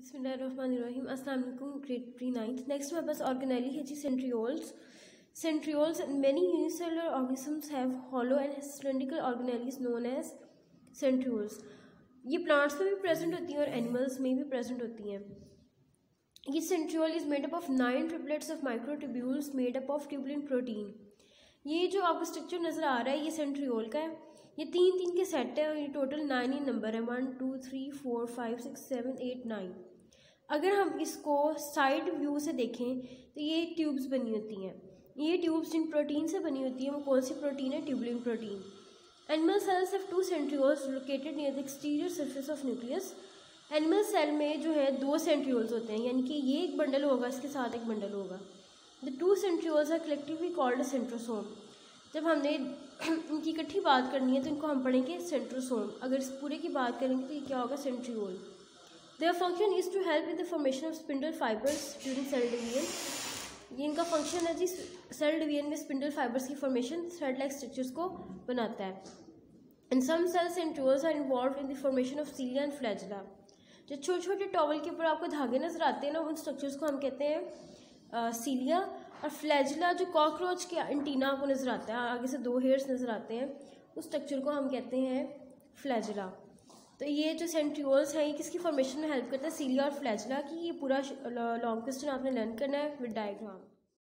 बसमीम अलकुम grade pre ninth. Next मेरे पास ऑर्गेनाइली है जी centrioles centrioles many unicellular organisms have hollow and cylindrical organelles known as centrioles ये प्लांट्स में भी प्रेजेंट होती हैं और एनिमल्स में भी प्रेजेंट होती हैं। ये centriole is made up of nine triplets of microtubules made up of tubulin protein ये जो आपको स्ट्रक्चर नज़र आ रहा है, ये सेंट्रियोल का है। ये तीन तीन के सेट है और ये टोटल नाइन ही नंबर है. One two three four five six seven eight nine अगर हम इसको साइड व्यू से देखें तो ये ट्यूब्स बनी होती हैं. ये ट्यूब्स जिन प्रोटीन से बनी होती हैं, वो कौन सी प्रोटीन है? Tubulin protein animal cells have two centrioles located near the exterior surface of nucleus animal cell में जो है, दो सेंट्रियोल्स होते हैं. यानी कि ये एक बंडल होगा, इसके साथ एक बंडल होगा. The two centrioles are collectively called centrosome जब हमने इनकी इकट्ठी बात करनी है तो इनको हम पढ़ेंगे सेंट्रोसोम अगर इस पूरे की बात करेंगे तो ये क्या होगा? Centriole their function is to help in the formation of spindle fibres during cell division ये इनका फ़ंक्शन है जी सेल डिवीज़न में स्पिंडल फाइबर्स की फॉर्मेशन थ्रेड लाइक स्ट्रक्चर्स को बनाता है. In some cells centrioles are involved in the formation of cilia and flagella जो छोटे छोटे टॉवल के ऊपर आपको धागे नज़र आते हैं ना, उन स्ट्रक्चर्स को हम कहते हैं सीलिया और फ्लैजिला जो कॉकरोच के एंटीना आपको नज़र आता है, आगे से दो हेयर्स नज़र आते हैं, उस स्ट्रक्चर को हम कहते हैं फ्लैजिला। तो ये जो सेंट्रियोल्स हैं, ये किसकी फॉर्मेशन में हेल्प करता है? सीलिया और फ्लैजला की? ये पूरा लॉन्ग क्वेश्चन आपने लर्न करना है विद डायग्राम